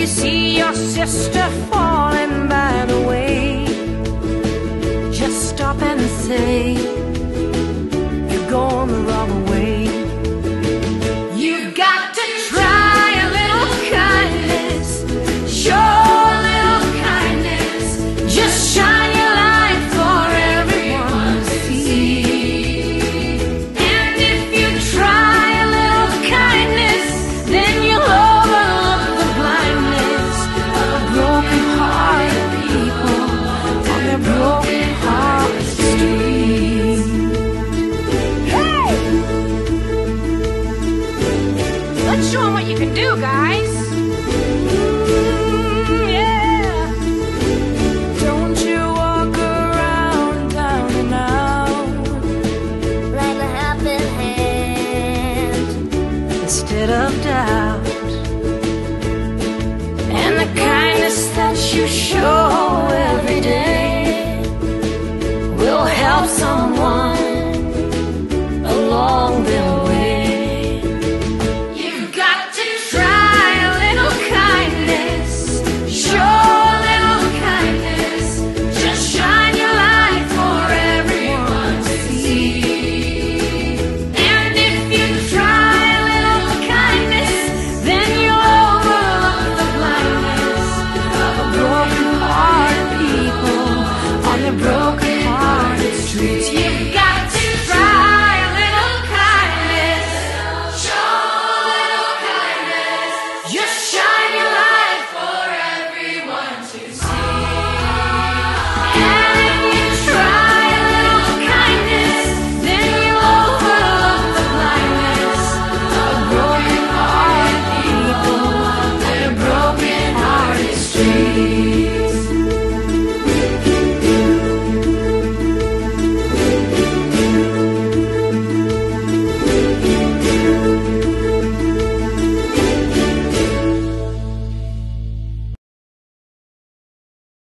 you see your sister fall. and show them what you can do, guys. Mm, yeah. Don't you walk around down and out like a hand instead of doubt.